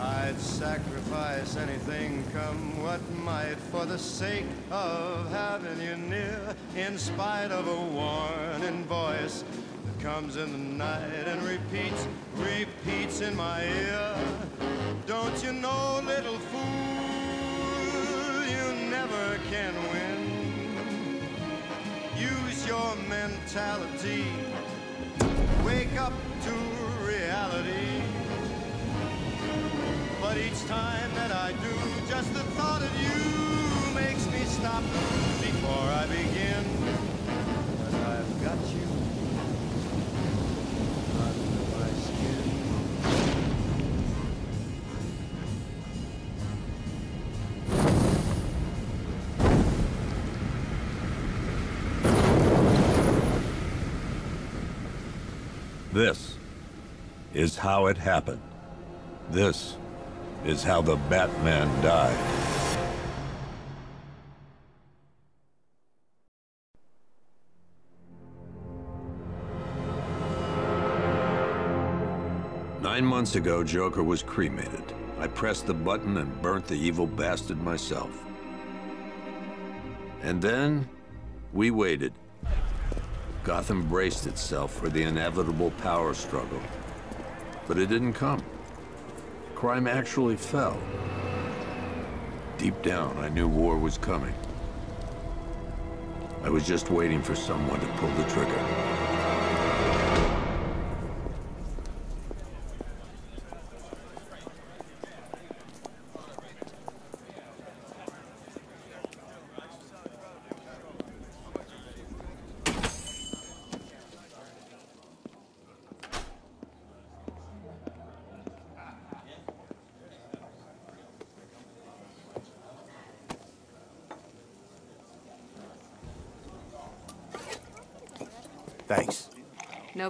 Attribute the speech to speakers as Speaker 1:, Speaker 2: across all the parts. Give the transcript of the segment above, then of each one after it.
Speaker 1: I'd sacrifice anything, come what might, for the sake of having you near, in spite of a warning voice that comes in the night and repeats, repeats in my ear. Don't you know, little fool, you never can win. Use your mentality. Wake up to reality. But each time that I do, just the thought of you makes me stop before I begin. But I've got you under my skin.
Speaker 2: This is how it happened. This is how the Batman died. Nine months ago, Joker was cremated. I pressed the button and burnt the evil bastard myself. And then, we waited. Gotham braced itself for the inevitable power struggle. But it didn't come. Crime actually fell. Deep down, I knew war was coming. I was just waiting for someone to pull the trigger.
Speaker 3: Thanks.
Speaker 4: No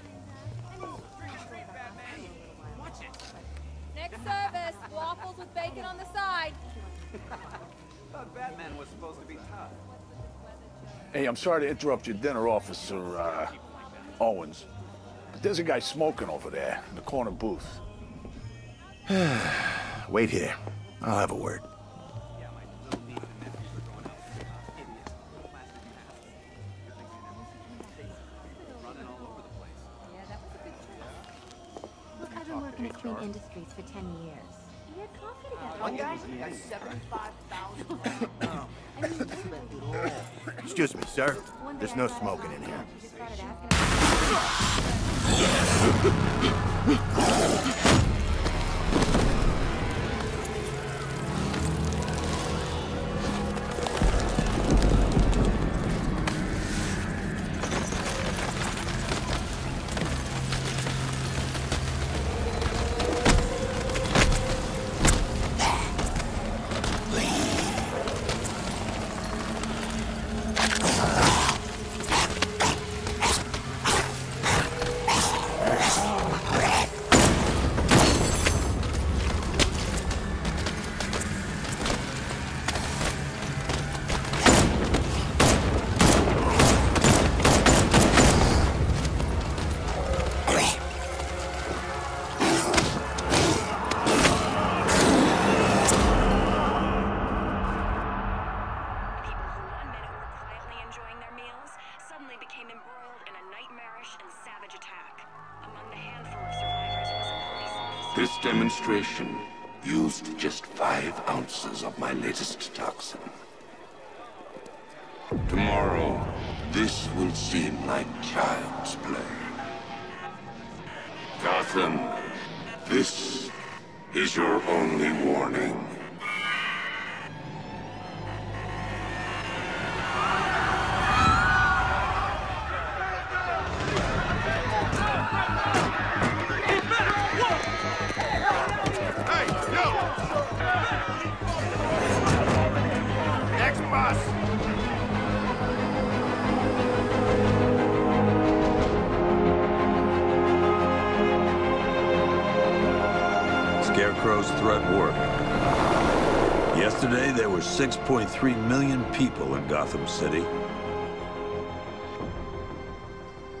Speaker 4: Bacon on the side.
Speaker 5: thought Batman was supposed to be tough.
Speaker 6: Hey, I'm sorry to interrupt your dinner, Officer uh, Owens. But there's a guy smoking over there in the corner booth.
Speaker 3: Wait here. I'll have a word.
Speaker 7: Look, I've been working at Clean Industries for 10 years.
Speaker 5: One guy got 75,000.
Speaker 7: I mean, literally.
Speaker 3: Excuse me, sir. There's no smoking in here.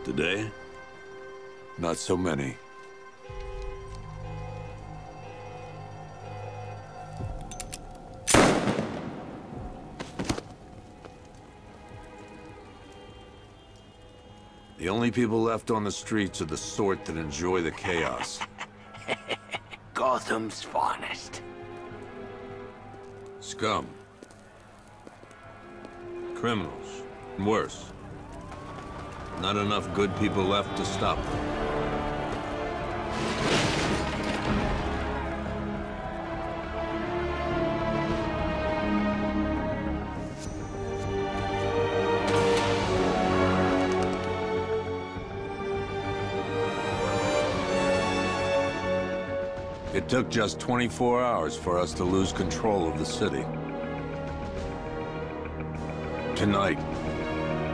Speaker 2: Today, not so many. The only people left on the streets are the sort that enjoy the chaos.
Speaker 8: Gotham's finest.
Speaker 2: Scum. Criminals. And worse. Not enough good people left to stop them. It took just 24 hours for us to lose control of the city. Tonight,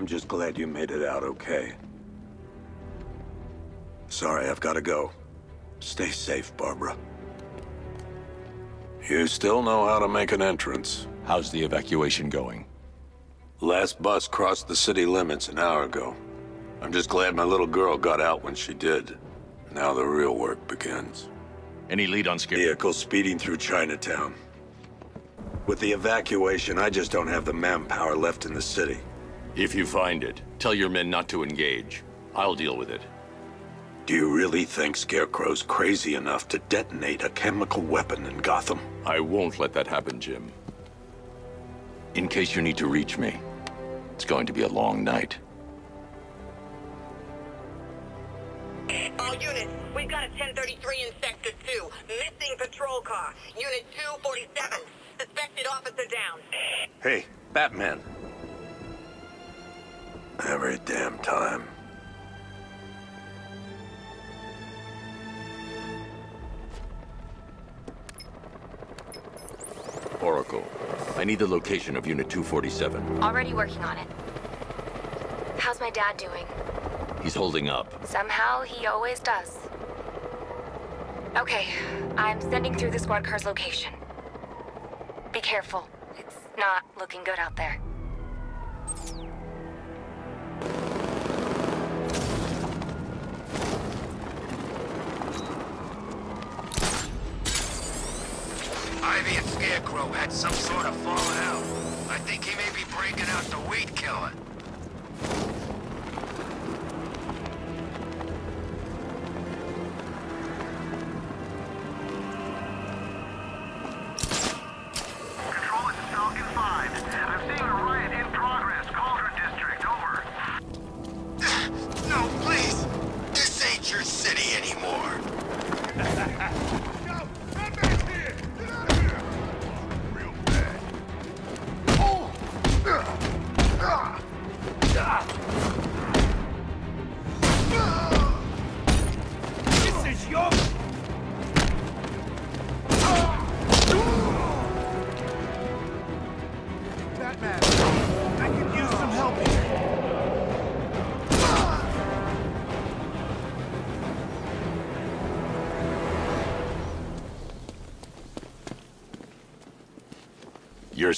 Speaker 9: I'm
Speaker 2: just glad you made it out okay. Sorry, I've got to go. Stay safe, Barbara. You still know how to make an entrance.
Speaker 10: How's the evacuation going?
Speaker 2: Last bus crossed the city limits an hour ago. I'm just glad my little girl got out when she did. Now the real work begins.
Speaker 10: Any lead on Scare?
Speaker 2: Vehicle speeding through Chinatown. With the evacuation, I just don't have the manpower left in the city.
Speaker 10: If you find it, tell your men not to engage. I'll deal with it.
Speaker 2: Do you really think Scarecrow's crazy enough to detonate a chemical weapon in Gotham?
Speaker 10: I won't let that happen, Jim. In case you need to reach me, it's going to be a long night.
Speaker 11: All units, we've got a 1033 in Sector 2. Missing patrol car. Unit 247. Suspected officer down.
Speaker 2: Hey, Batman. Every damn time.
Speaker 10: Oracle, I need the location of Unit 247.
Speaker 12: Already working on it. How's my dad doing?
Speaker 10: He's holding up.
Speaker 12: Somehow he always does. Okay, I'm sending through the squad car's location. Be careful. It's not looking good out there.
Speaker 9: Ivy and Scarecrow had some sort of falling out. I think he may be breaking out the weed killer.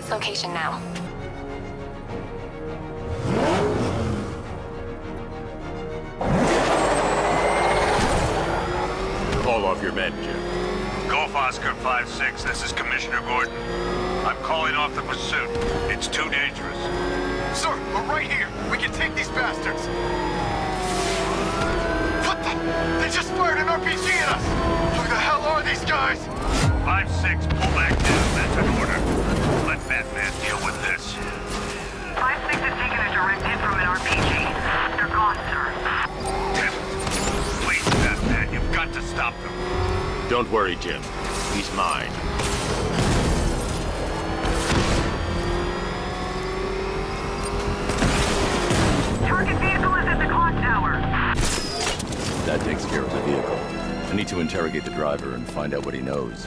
Speaker 12: Its location now.
Speaker 10: Call off your men, Jim.
Speaker 2: Golf Oscar 5-6, this is Commissioner Gordon.
Speaker 10: Don't worry, Jim. He's mine.
Speaker 13: Target vehicle is at the clock tower.
Speaker 10: That takes care of the vehicle. I need to interrogate the driver and find out what he knows.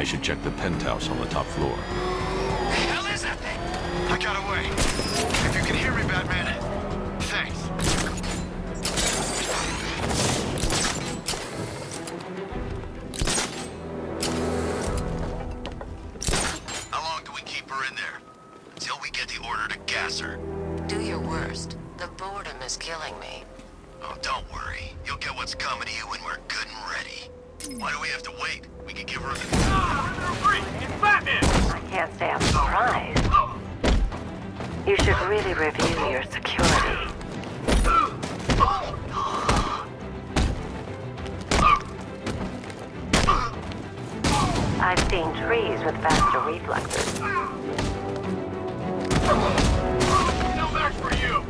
Speaker 10: I should check the penthouse on the top floor.
Speaker 13: hell is that thing? I got away. If you can hear me, Batman, thanks.
Speaker 14: How long do we keep her in there? Till we get the order to gas her.
Speaker 15: Do your worst. The boredom is killing me.
Speaker 14: Oh, don't worry. You'll get what's coming to you when we're good and ready. Why do we have to wait? We can give her a...
Speaker 13: It's Batman!
Speaker 15: I can't stay up surprised. You should really review your security. I've seen trees with faster reflexes.
Speaker 13: No back for you!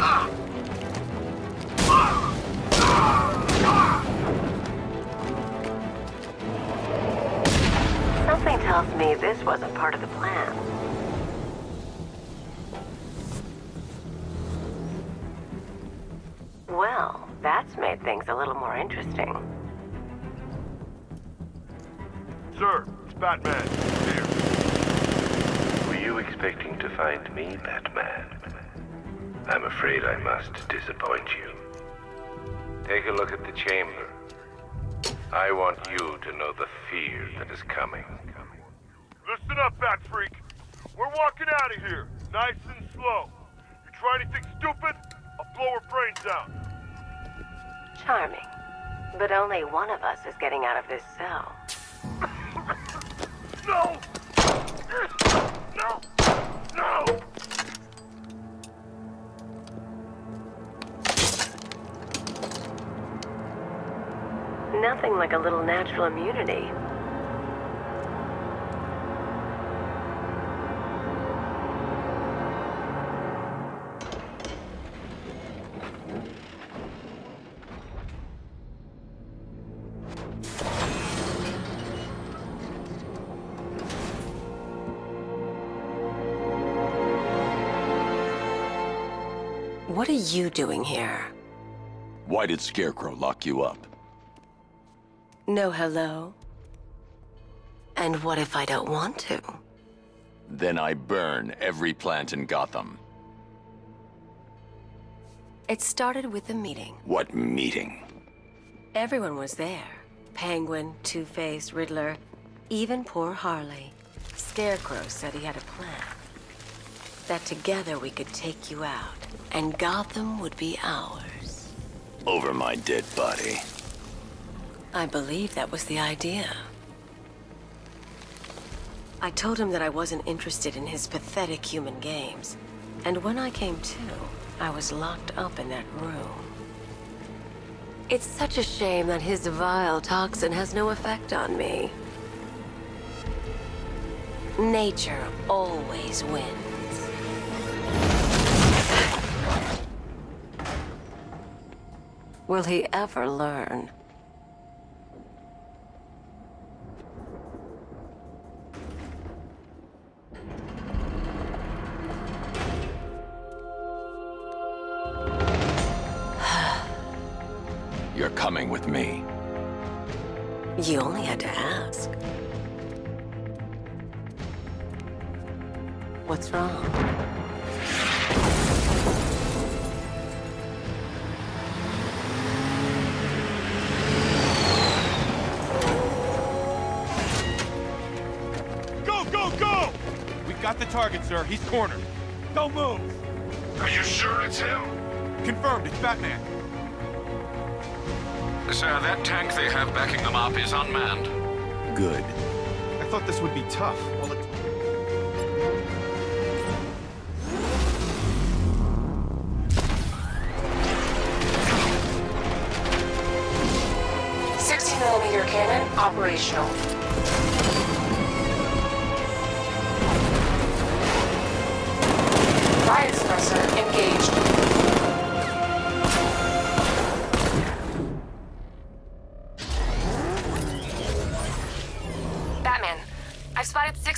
Speaker 13: Ah!
Speaker 15: Tells me this wasn't part of the plan. Well, that's made things a little more interesting.
Speaker 2: Sir, it's Batman. Here.
Speaker 16: Were you expecting to find me, Batman? I'm afraid I must disappoint you. Take a look at the chamber. I want you to know the fear that is coming.
Speaker 2: Listen up, Bat Freak.
Speaker 17: We're walking out of here, nice and slow. You try anything stupid, I'll blow her brains out.
Speaker 15: Charming. But only one of us is getting out of this cell.
Speaker 17: No! No! No!
Speaker 15: Nothing like a little natural immunity. You doing here?
Speaker 10: Why did Scarecrow lock you up?
Speaker 15: No hello? And what if I don't want to?
Speaker 10: Then I burn every plant in Gotham.
Speaker 15: It started with a meeting.
Speaker 10: What meeting?
Speaker 15: Everyone was there. Penguin, Two-Face, Riddler, even poor Harley. Scarecrow said he had a plan. That together we could take you out, and Gotham would be ours.
Speaker 10: Over my dead body.
Speaker 15: I believe that was the idea. I told him that I wasn't interested in his pathetic human games. And when I came to, I was locked up in that room. It's such a shame that his vile toxin has no effect on me. Nature always wins. Will he ever learn?
Speaker 18: Target, sir. He's cornered. Don't move.
Speaker 14: Are you sure it's him?
Speaker 18: Confirmed, it's Batman.
Speaker 19: Sir, that tank they have backing them up is unmanned.
Speaker 18: Good. I thought this would be tough. Well, it...
Speaker 12: Sixty millimeter cannon operational.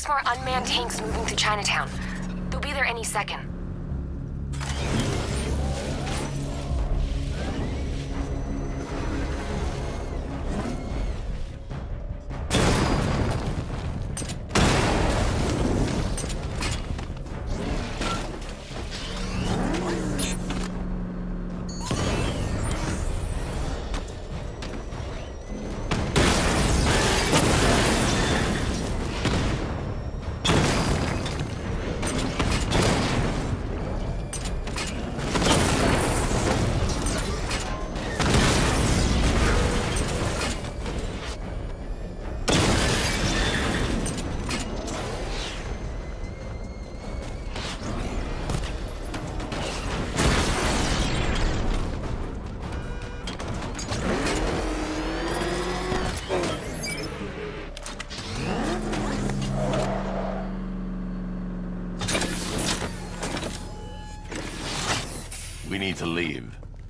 Speaker 12: More unmanned tanks moving through Chinatown. They'll be there any second.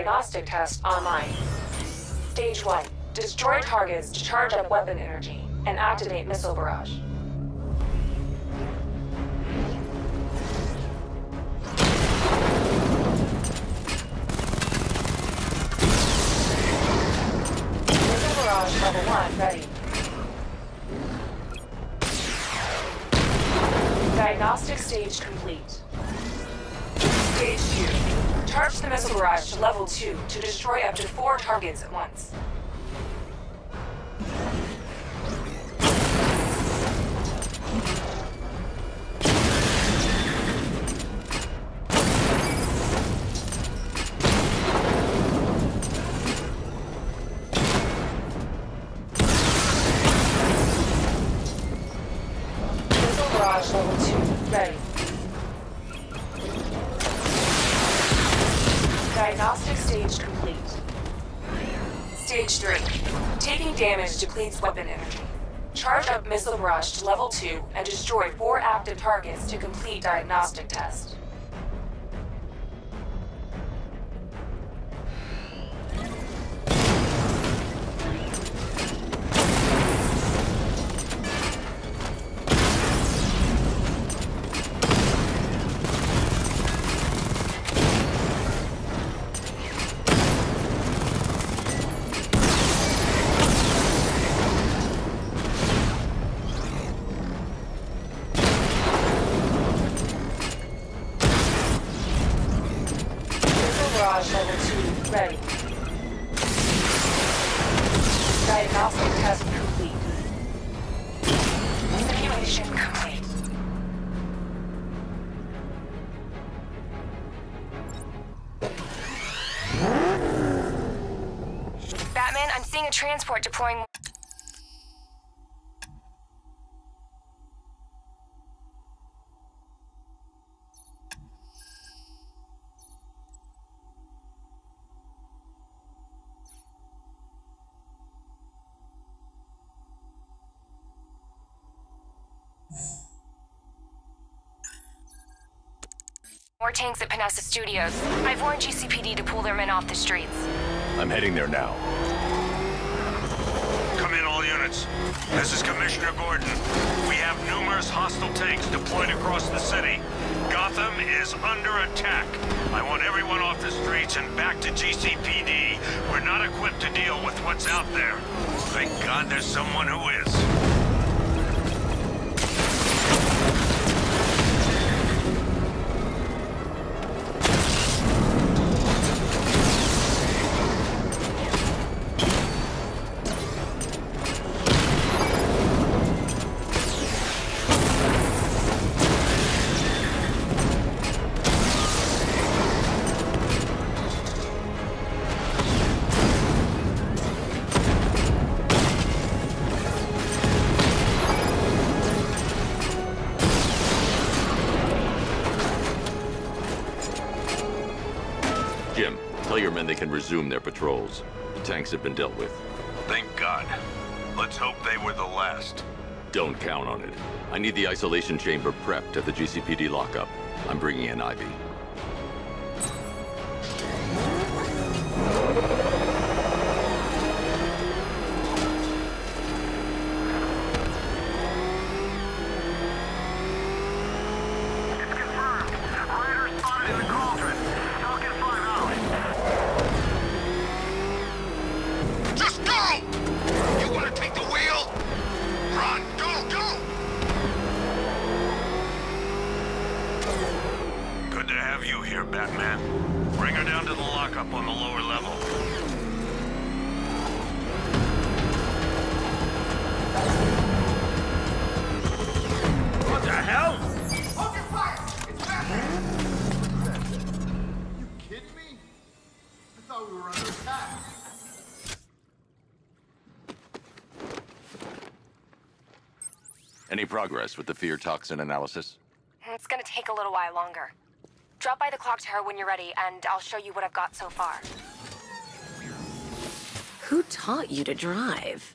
Speaker 12: Diagnostic test online. Stage 1. Destroy targets to charge up weapon energy and activate missile barrage. Targets at once. Missile barrage level 2 ready. Diagnostic stage complete. Stage 3. Taking damage depletes weapon energy. Charge up missile barrage to level 2 and destroy 4 active targets to complete diagnostic test. Transport deploying. More tanks at Panessa Studios. I've warned GCPD to pull their men off the streets.
Speaker 10: I'm heading there now.
Speaker 2: Come in, all units. This is Commissioner Gordon. We have numerous hostile tanks deployed across the city. Gotham is under attack. I want everyone off the streets and back to GCPD. We're not equipped to deal with what's out there. Thank God there's someone who is.
Speaker 10: Resume their patrols. The tanks have been dealt with.
Speaker 2: Thank God. Let's hope they were the last.
Speaker 10: Don't count on it. I need the isolation chamber prepped at the GCPD lockup. I'm bringing in Ivy.
Speaker 2: Have you here, Batman. Bring her down to the lockup on the lower level.
Speaker 18: What the hell?
Speaker 17: Hold your fire! It's Batman! You kidding me? I thought we were under attack.
Speaker 10: Any progress with the fear toxin analysis?
Speaker 12: It's gonna take a little while longer. Drop by the clock tower when you're ready, and I'll show you what I've got so far.
Speaker 15: Who taught you to drive?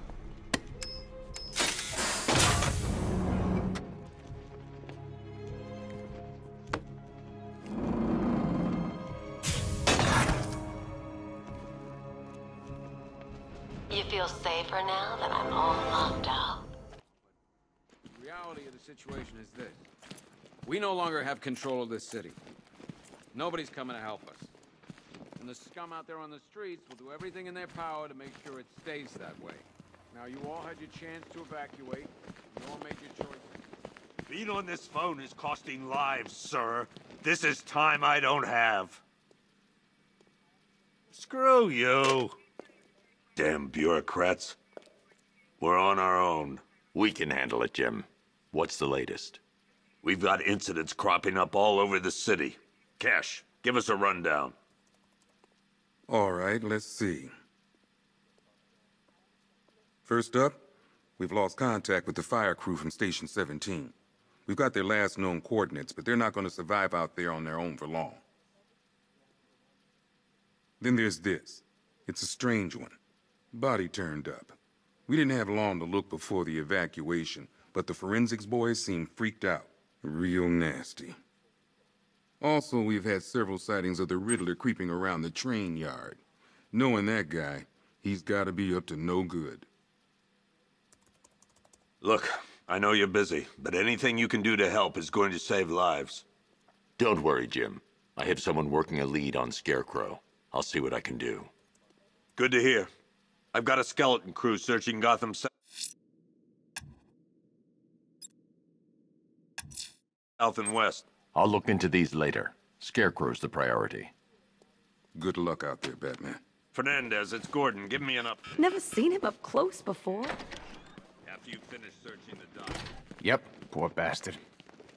Speaker 15: Feel safer now that I'm all locked up.
Speaker 20: The reality of the situation is this. We no longer have control of this city. Nobody's coming to help us. And the scum out there on the streets will do everything in their power to make sure it stays that way. Now, you all had your chance to evacuate. You all made your choices.
Speaker 2: Being on this phone is costing lives, sir. This is time I don't have. Screw you. Damn bureaucrats. We're on our own.
Speaker 10: We can handle it, Jim. What's the latest?
Speaker 2: We've got incidents cropping up all over the city. Cash, give us a rundown.
Speaker 21: All right, let's see. First up, we've lost contact with the fire crew from Station 17. We've got their last known coordinates, but they're not going to survive out there on their own for long. Then there's this. It's a strange one. Body turned up. We didn't have long to look before the evacuation, but the forensics boys seemed freaked out. Real nasty. Also, we've had several sightings of the Riddler creeping around the train yard. Knowing that guy, he's gotta be up to no good.
Speaker 2: Look, I know you're busy, but anything you can do to help is going to save lives.
Speaker 10: Don't worry, Jim. I have someone working a lead on Scarecrow. I'll see what I can do.
Speaker 2: Good to hear. I've got a skeleton crew searching Gotham South and West.
Speaker 10: I'll look into these later. Scarecrow's the priority.
Speaker 21: Good luck out there, Batman.
Speaker 2: Fernandez, it's Gordon. Give me an up.
Speaker 4: Never seen him up close before.
Speaker 2: After you finish searching the dock.
Speaker 20: Yep, poor bastard.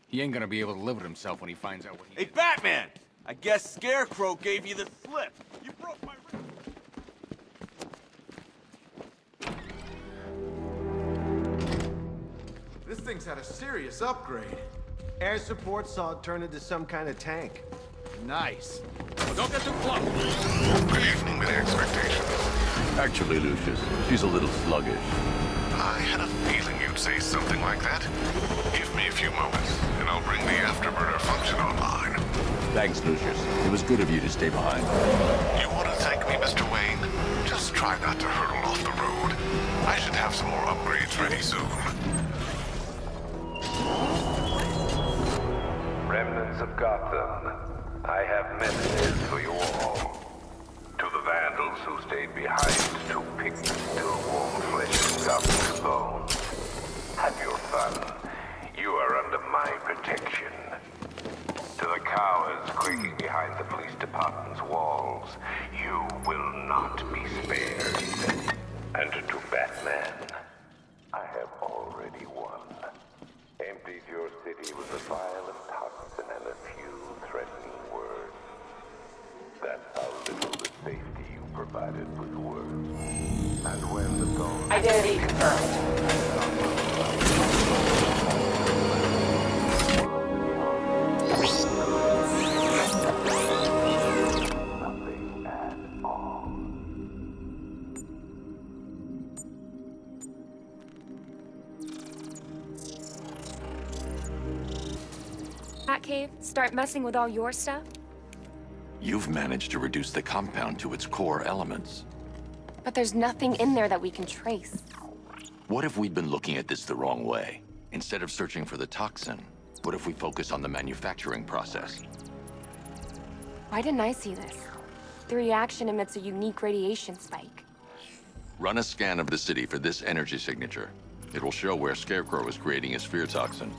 Speaker 20: He ain't gonna be able to live with himself when he finds out what he...
Speaker 22: Hey, Batman! I guess Scarecrow gave you the slip. You broke my...
Speaker 17: This thing's had a serious upgrade.
Speaker 23: Air support saw it turn into some kind of tank.
Speaker 17: Nice.
Speaker 20: don't get too close.
Speaker 14: Good evening, with expectations.
Speaker 10: Actually, Lucius, she's a little sluggish.
Speaker 14: I had a feeling you'd say something like that. Give me a few moments, and I'll bring the afterburner function online.
Speaker 10: Thanks, Lucius. It was good of you to stay behind.
Speaker 14: You want to thank me, Mr. Wayne? Just try not to hurtle off the road. I should have some more upgrades ready soon.
Speaker 16: Remnants of Gotham, I have messages for you all. To the vandals who stayed behind to pick the still warm flesh of Gotham's bones. Have your fun. You are under my protection. To the cowards quaking behind the police department's walls,
Speaker 24: Messing with all your stuff?
Speaker 10: You've managed to reduce the compound to its core elements.
Speaker 24: But there's nothing in there that we can trace.
Speaker 10: What if we'd been looking at this the wrong way? Instead of searching for the toxin, what if we focus on the manufacturing process?
Speaker 24: Why didn't I see this? The reaction emits a unique radiation spike.
Speaker 10: Run a scan of the city for this energy signature. It will show where Scarecrow is creating his fear toxin.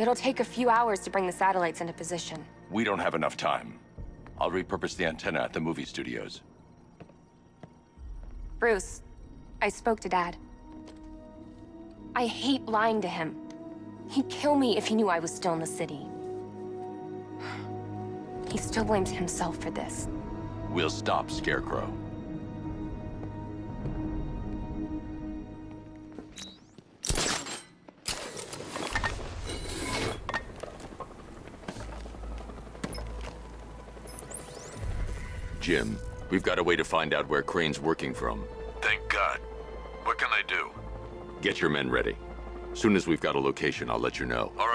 Speaker 24: It'll take a few hours to bring the satellites into position.
Speaker 10: We don't have enough time. I'll repurpose the antenna at the movie studios.
Speaker 24: Bruce, I spoke to Dad.
Speaker 12: I hate lying to him. He'd kill me if he knew I was still in the city. He still blames himself for this.
Speaker 14: We'll stop Scarecrow. Jim, we've got a way to find out where Crane's working from.
Speaker 9: Thank God. What can I do?
Speaker 14: Get your men ready. Soon as we've got a location, I'll let you know.
Speaker 9: All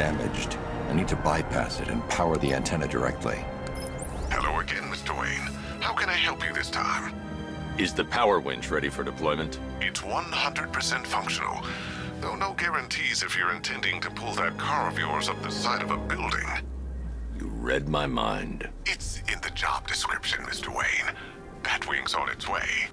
Speaker 10: damaged. I need to bypass it and power the antenna directly.
Speaker 9: Hello again, Mr. Wayne. How can I help you this time?
Speaker 14: Is the power winch ready for deployment?
Speaker 9: It's 100% functional. Though no guarantees if you're intending to pull that car of yours up the side of a building.
Speaker 14: You read my mind.
Speaker 9: It's in the job description, Mr. Wayne. Batwing's on its way.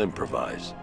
Speaker 14: Improvise.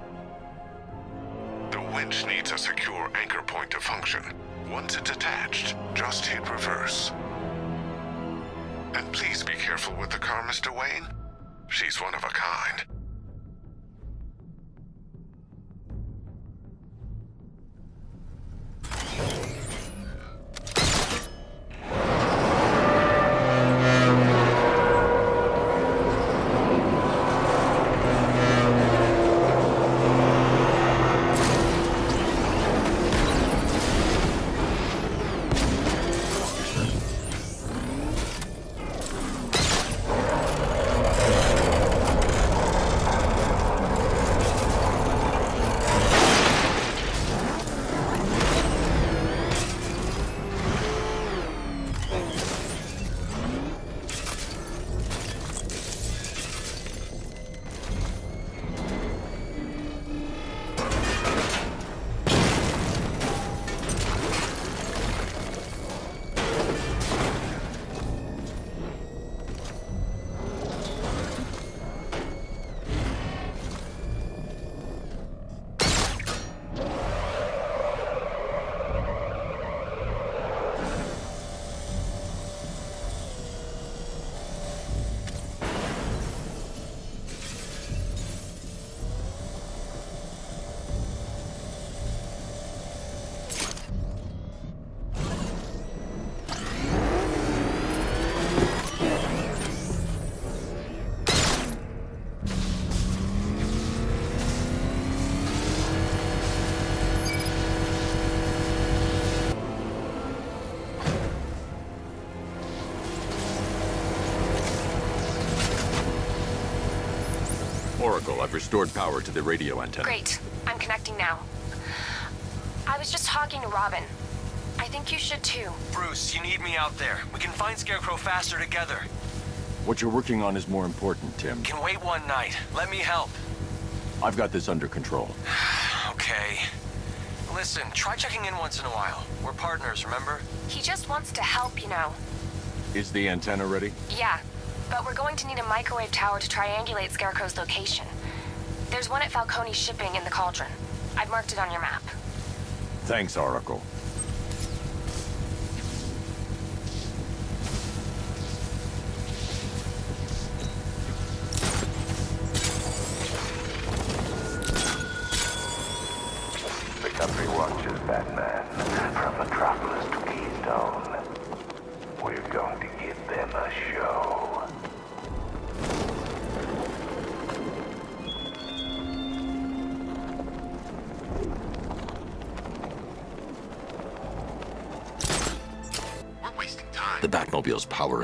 Speaker 10: Oracle, I've restored power to the radio antenna.
Speaker 24: Great. I'm connecting now. I was just talking to Robin. I think you should too.
Speaker 25: Bruce, you need me out there. We can find Scarecrow faster together.
Speaker 10: What you're working on is more important, Tim.
Speaker 25: Can wait one night. Let me help.
Speaker 10: I've got this under control.
Speaker 25: okay. Listen, try checking in once in a while. We're partners, remember?
Speaker 24: He just wants to help, you know.
Speaker 10: Is the antenna ready?
Speaker 24: Yeah, but we're going to need a microwave tower to triangulate Scarecrow's location. There's one at Falcone Shipping in the Cauldron. I've marked it on your map.
Speaker 10: Thanks, Oracle.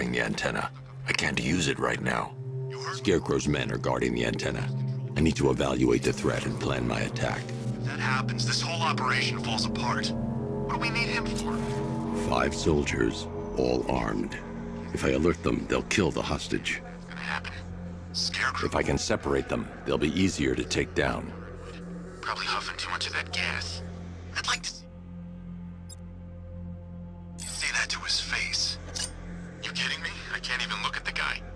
Speaker 10: Powering the antenna. I can't use it right now. Scarecrow's men are guarding the antenna. I need to evaluate the threat and plan my attack.
Speaker 9: If that happens, this whole operation falls apart. What do we need him for?
Speaker 26: Five soldiers, all armed. If I alert them, they'll kill the hostage.
Speaker 9: Gonna happen. Scarecrow
Speaker 10: If I can separate them, they'll be easier to take down.
Speaker 9: probably huffing too much of that gas. I'd like to see... say that to his face. Can't even look at the guy.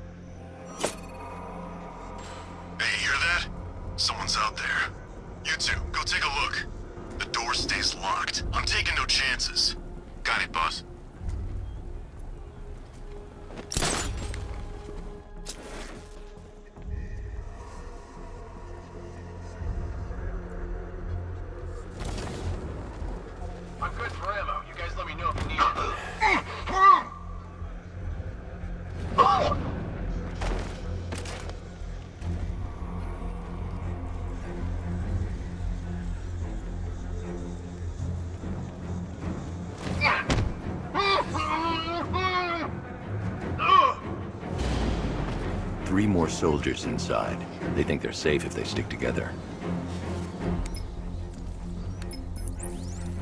Speaker 26: Soldiers inside. They think they're safe if they stick together.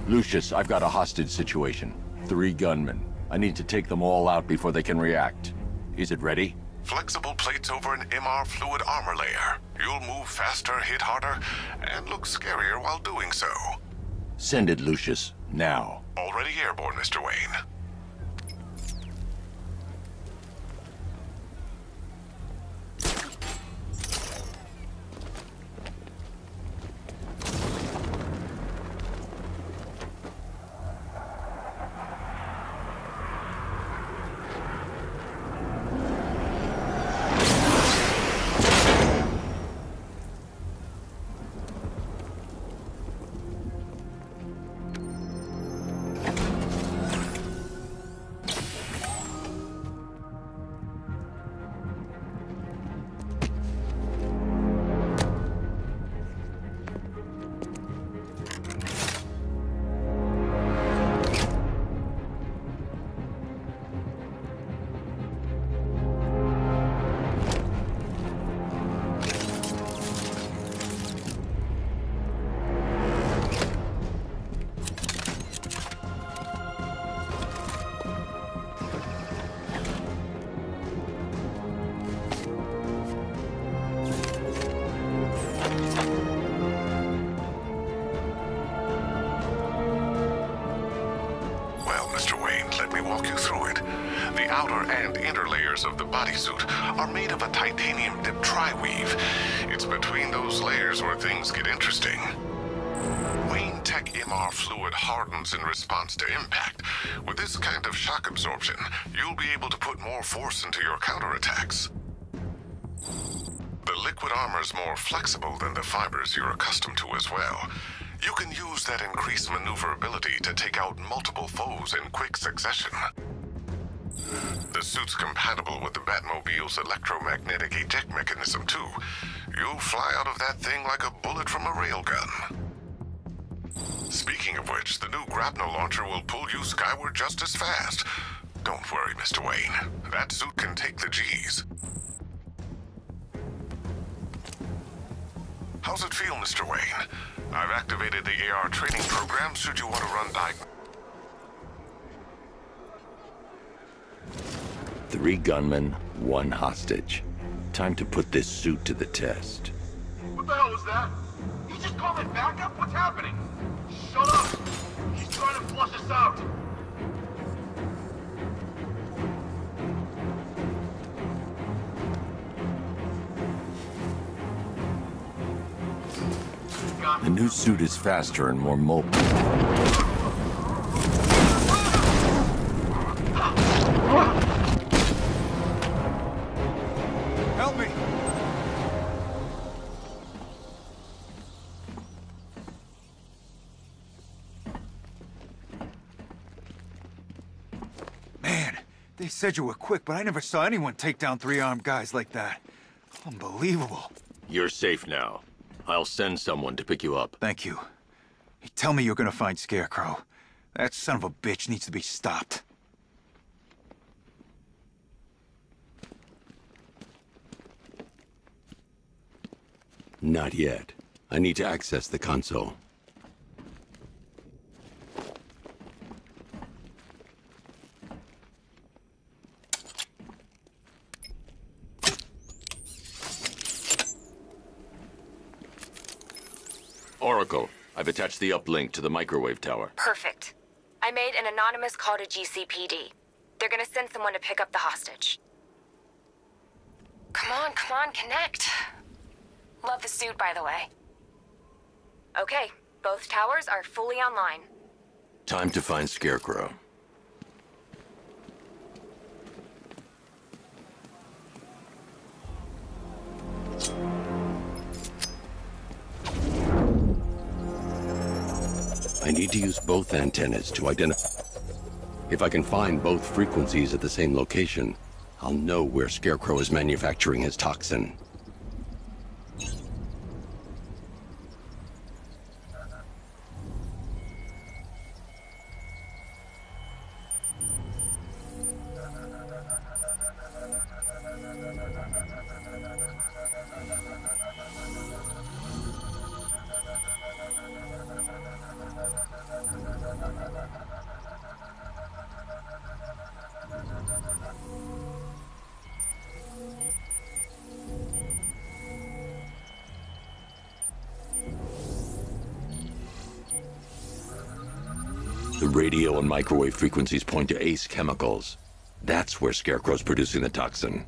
Speaker 10: Lucius, I've got a hostage situation. Three gunmen. I need to take them all out before they can react. Is it ready?
Speaker 14: Flexible plates over an MR fluid armor layer. You'll move faster, hit harder, and look scarier while doing so.
Speaker 10: Send it, Lucius. Now.
Speaker 14: Already airborne, Mr. Wayne. Bodysuit are made of a titanium dip tri-weave. It's between those layers where things get interesting. Wayne Tech MR fluid hardens in response to impact. With this kind of shock absorption, you'll be able to put more force into your counterattacks. The liquid armor's more flexible than the fibers you're accustomed to as well. You can use that increased maneuverability to take out multiple foes in quick succession. The suit's compatible with the Batmobile's electromagnetic eject mechanism, too. You'll fly out of that thing like a bullet from a railgun. Speaking of which, the new grapnel launcher will pull you skyward just as fast. Don't worry, Mr. Wayne. That suit can take the G's. How's it feel, Mr. Wayne? I've activated the AR training program should you want to run diag...
Speaker 9: Three gunmen, one hostage. Time to put this suit to the test.
Speaker 17: What the hell was that? You just called it backup? What's happening? Shut up! He's trying to flush us out!
Speaker 9: The new suit is faster and more mobile.
Speaker 18: Said you were quick, but I never saw anyone take down three armed guys like that. Unbelievable.
Speaker 9: You're safe now. I'll send someone to pick you up.
Speaker 18: Thank you. Hey, tell me you're gonna find Scarecrow. That son of a bitch needs to be stopped.
Speaker 10: Not yet. I need to access the console.
Speaker 9: Oracle, the uplink to the microwave tower.
Speaker 12: Perfect. I made an anonymous call to GCPD. They're gonna send someone to pick up the hostage. Come on, come on, connect. Love the suit, by the way. Okay, both towers are fully online.
Speaker 9: Time to find Scarecrow.
Speaker 10: Need to use both antennas to identify... If I can find both frequencies at the same location, I'll know where Scarecrow is manufacturing his toxin. The radio and microwave frequencies point to Ace Chemicals. That's where Scarecrow's producing the toxin.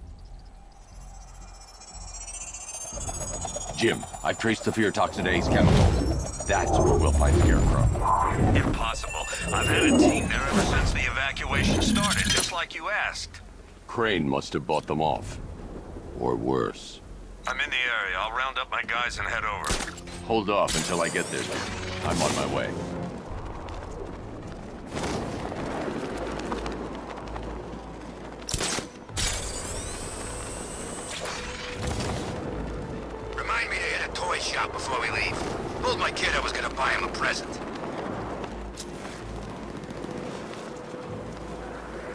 Speaker 10: Jim, I've traced the fear toxin to Ace Chemicals. That's where we'll find Scarecrow.
Speaker 2: Impossible. I've had a team there ever since the evacuation started, just like you asked.
Speaker 9: Crane must have bought them off. Or worse.
Speaker 2: I'm in the area. I'll round up my guys and head over.
Speaker 9: Hold off until I get there. I'm on my way.
Speaker 27: Kid I was gonna buy him a present.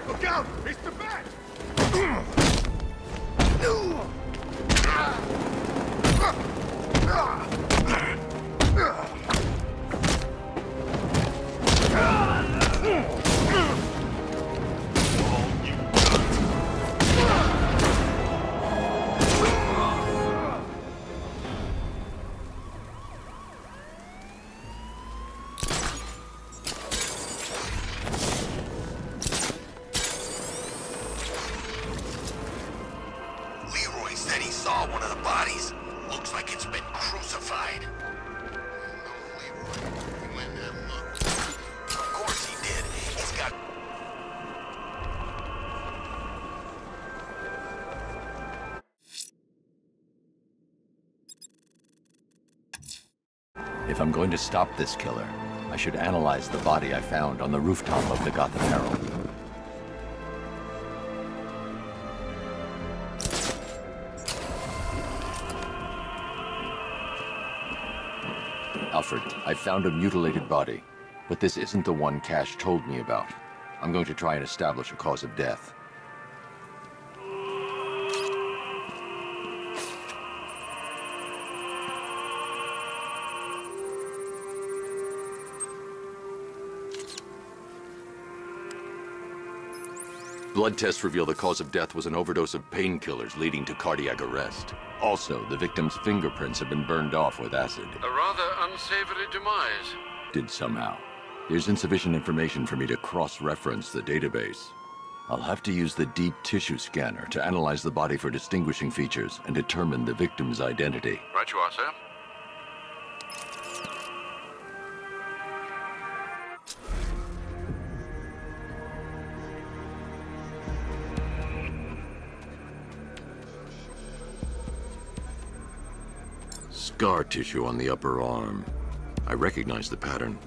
Speaker 17: Look out!
Speaker 28: If I'm going to stop this killer, I should analyze the body I found on the rooftop of the Gotham Herald. Alfred, I found a mutilated body, but this isn't the one Cash told me about. I'm going to try and establish a cause of death.
Speaker 29: Blood tests reveal the cause of death was an overdose of painkillers leading to cardiac arrest. Also, the victim's fingerprints have been burned off with acid.
Speaker 20: A rather unsavory demise.
Speaker 10: Did somehow. There's insufficient information for me to cross-reference the database. I'll have to use the deep tissue scanner to analyze the body for distinguishing features and determine the victim's identity.
Speaker 20: Right you are, sir.
Speaker 29: Scar tissue on the upper arm. I recognize the pattern.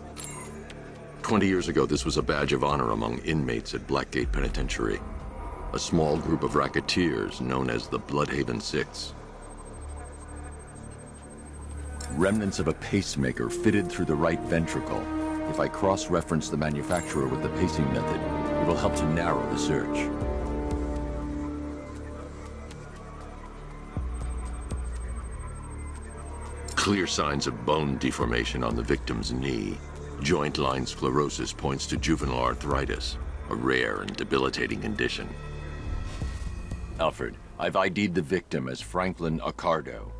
Speaker 29: Twenty years ago, this was a badge of honor among inmates at Blackgate Penitentiary. A small group of racketeers known as the Blüdhaven Six.
Speaker 10: Remnants of a pacemaker fitted through the right ventricle. If I cross-reference the manufacturer with the pacing method, it will help to narrow the search.
Speaker 29: Clear signs of bone deformation on the victim's knee. Joint line sclerosis points to juvenile arthritis, a rare and debilitating condition.
Speaker 10: Alfred, I've ID'd the victim as Franklin Accardo.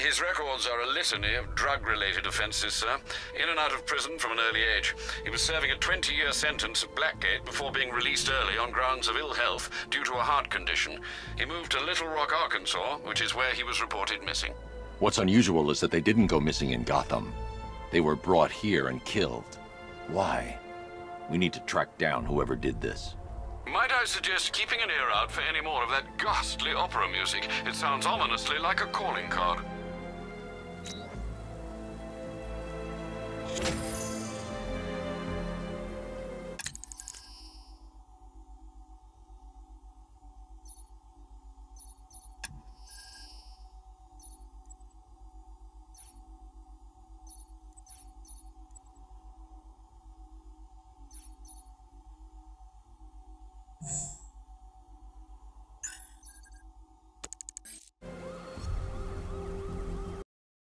Speaker 20: His records are a litany of drug-related offenses, sir. In and out of prison from an early age. He was serving a 20-year sentence at Blackgate before being released early on grounds of ill health due to a heart condition. He moved to Little Rock, Arkansas, which is where he was reported missing.
Speaker 10: What's unusual is that they didn't go missing in Gotham. They were brought here and killed. Why? We need to track down whoever did this.
Speaker 20: Might I suggest keeping an ear out for any more of that ghastly opera music? It sounds ominously like a calling card.